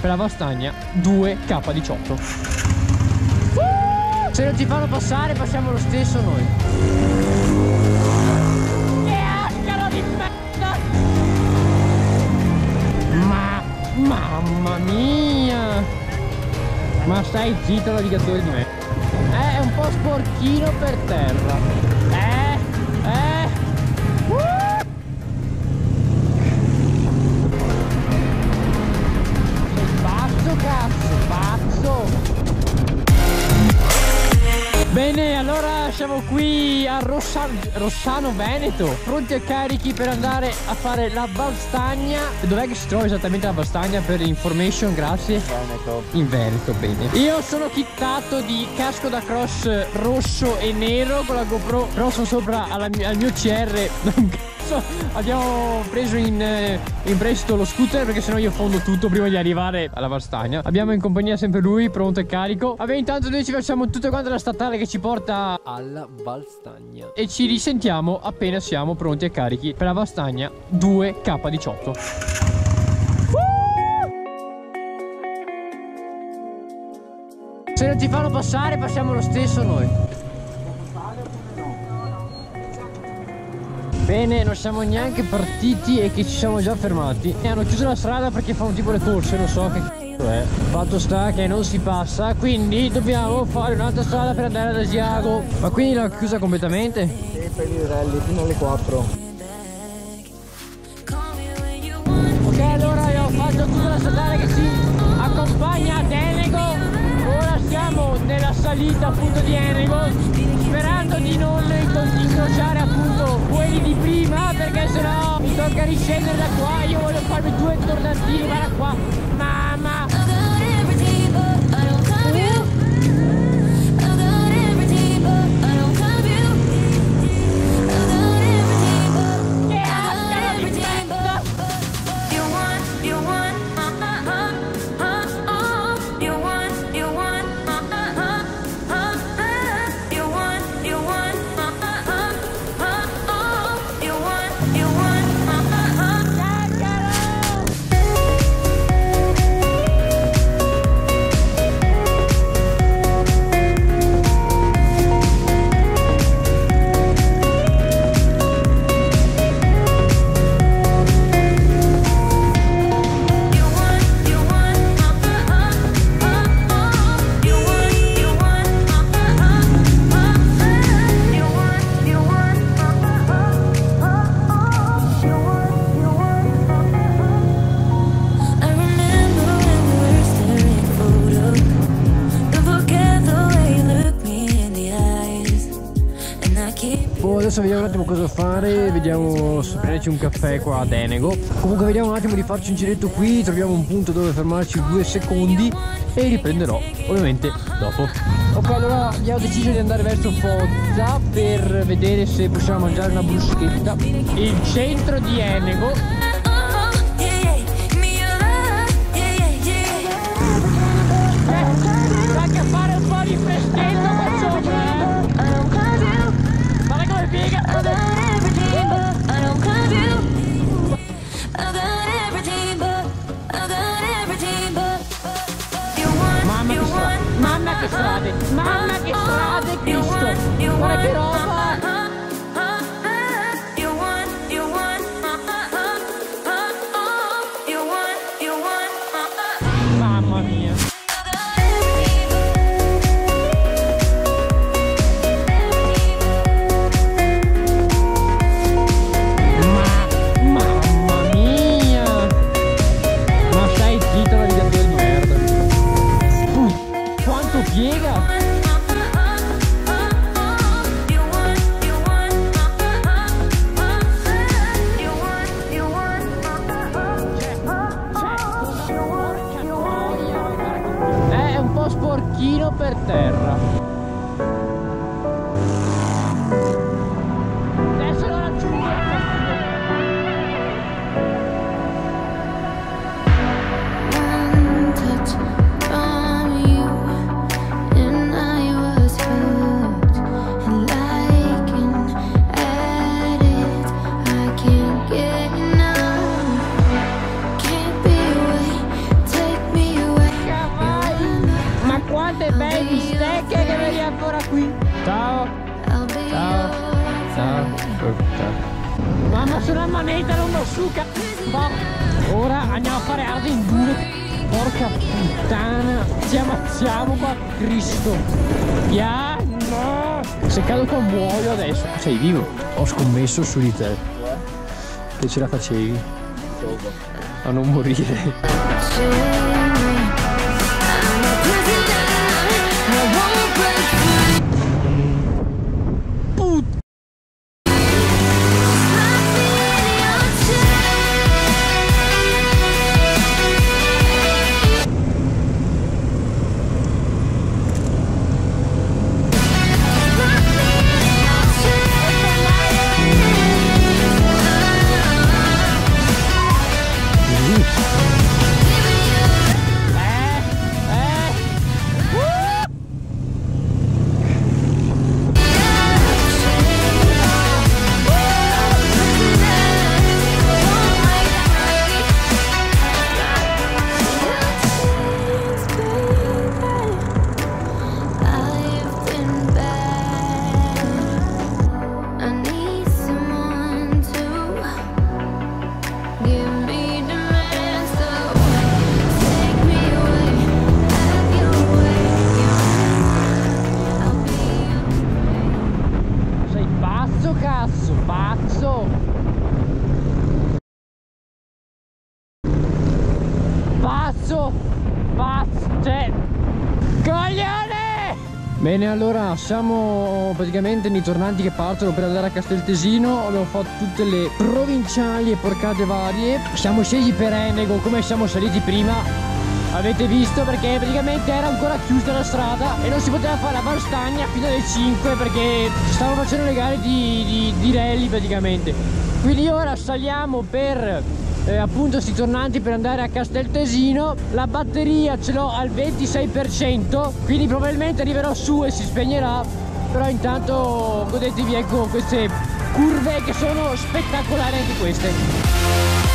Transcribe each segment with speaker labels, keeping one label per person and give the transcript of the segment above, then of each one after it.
Speaker 1: per la Vastagna 2K18. Se non ci fanno passare passiamo lo stesso noi. Che ascaro di merda! Ma mamma mia! Ma stai zitto navigatore di me. È un po' sporchino per terra. Bene, allora siamo qui a Rossa- Rossano Veneto, pronti e carichi per andare a fare la Valstagna. Dov'è che si trova esattamente la Valstagna per information? Grazie.
Speaker 2: Veneto.
Speaker 1: In Veneto, bene. Io sono chittato di casco da cross rosso e nero con la GoPro, sono sopra alla al mio CR. Cazzo, abbiamo preso in, eh, in prestito lo scooter perché sennò io fondo tutto prima di arrivare alla Valstagna. Abbiamo in compagnia sempre lui, pronto e carico. Vabbè, intanto noi ci facciamo tutte quante la statale che ci porta alla Valstagna. E ci risentiamo appena siamo pronti e carichi per la Valstagna 2K18. Se non ci fanno passare passiamo lo stesso noi. Bene, non siamo neanche partiti e che ci siamo già fermati. E hanno chiuso la strada perché fanno tipo le corse, non so che c***o è. Fatto sta che non si passa, quindi dobbiamo fare un'altra strada per andare ad Asiago. Ma quindi l'hanno chiusa completamente?
Speaker 2: E per i rally fino alle 4.
Speaker 1: Ok, allora io ho fatto tutta la statale che ci accompagna a Denego. Nella salita appunto di Enego, sperando di non incrociare appunto quelli di prima, perché sennò mi tocca riscendere da qua. Io voglio farmi due tornantini, guarda qua. Mamma! Adesso vediamo un attimo cosa fare, vediamo se prenderci un caffè qua a Denego. Comunque vediamo un attimo di farci un giretto qui, troviamo un punto dove fermarci due secondi e riprenderò ovviamente dopo. Ok, allora abbiamo deciso di andare verso Foggia per vedere se possiamo mangiare una bruschetta. Il centro di Enego. Mamma che strade, mamma che strade, Cristo. Guarda che roba. Sporchino per terra.
Speaker 3: Ciao. Ciao. Ciao.
Speaker 1: Mamma sulla manetta non lo suca. Ora andiamo a fare arde in due. Porca puttana, ci ammazziamo qua, Cristo. Ya, no. Se cado qua muoio adesso. Sei vivo. Ho scommesso su di te. Che ce la facevi? A non morire. Bene allora siamo praticamente nei tornanti che partono per andare a Casteltesino. Abbiamo fatto tutte le provinciali e porcate varie. Siamo scesi per Enego come siamo saliti prima. Avete visto? Perché praticamente era ancora chiusa la strada e non si poteva fare la Valstagna fino alle 5 perché stavano facendo le gare di, di, di rally praticamente. Quindi ora saliamo per eh, appunto sti tornanti per andare a Casteltesino. La batteria ce l'ho al 26%, quindi probabilmente arriverò su e si spegnerà. Però intanto godetevi ecco queste curve che sono spettacolari anche queste.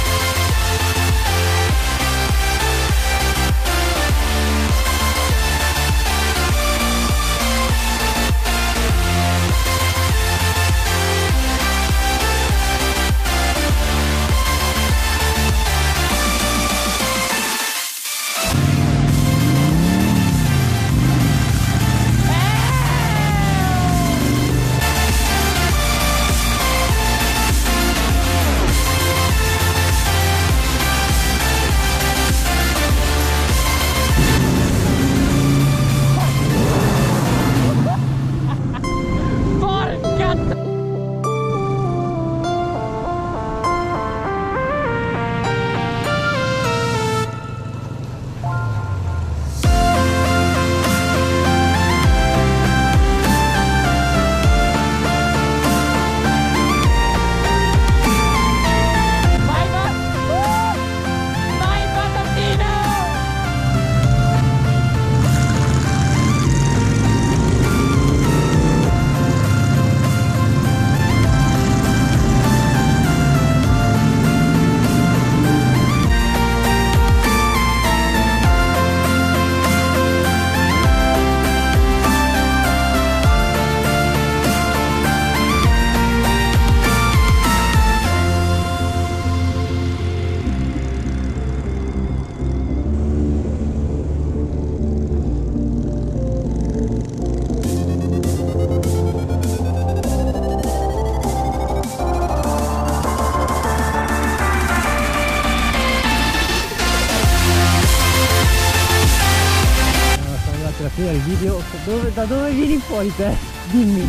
Speaker 2: Fine del video. Dove- da dove vieni fuori te? Dimmi.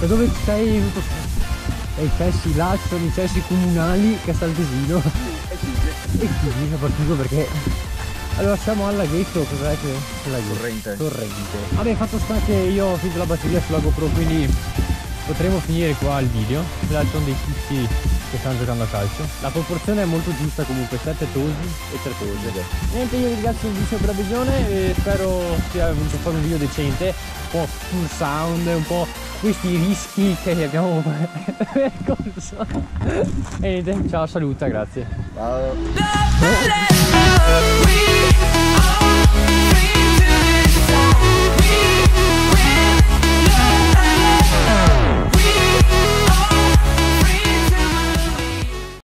Speaker 2: Da dove sei venuto? E i cessi là sono i cessi comunali Castaltesino. E quindi soprattutto perché. Allora siamo al laghetto, cos'è che? laghetto?
Speaker 4: Torrente.
Speaker 2: Torrente. Vabbè fatto sta che io ho finito la batteria sulla GoPro quindi potremo finire qua il video. Sono dei tizi che stanno giocando a calcio. La proporzione è molto giusta comunque, 7 tosi e 3 tosi. Niente, io vi ringrazio tantissimo per la visione e spero che aver voluto fare un video decente, un po' full sound, un po' questi rischi che abbiamo percorso. e niente, ciao, saluta, grazie.
Speaker 4: Ciao.